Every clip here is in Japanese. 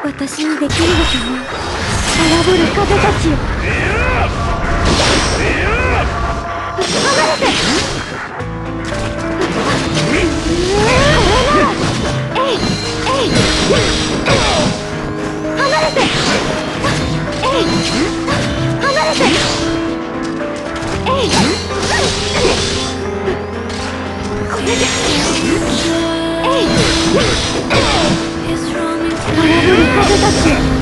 私にできるのかな荒ぶる風たちよ離れてえい。えい。離れてえい。離れてえい。これでえい風たち。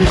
命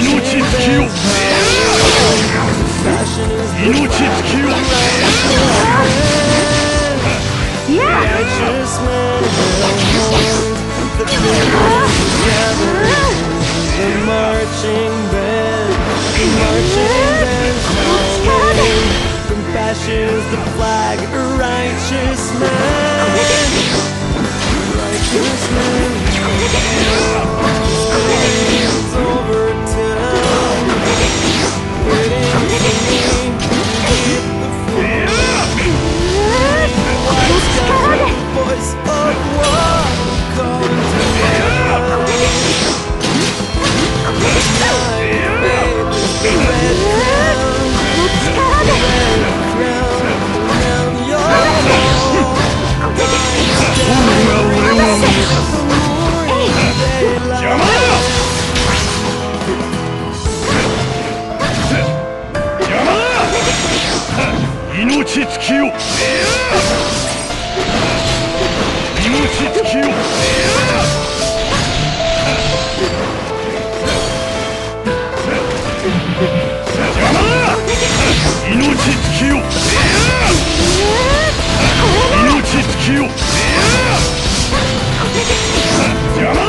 命尽きよだ命つきよ命つきよ命つきよ命つきよ邪魔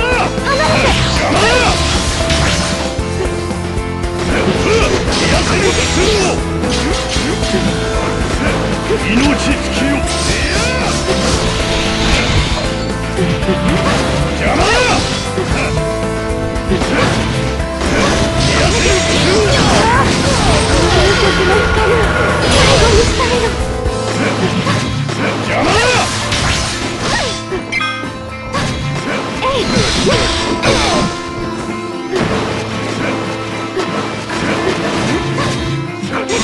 邪魔やせる苦痛を命尽きよ。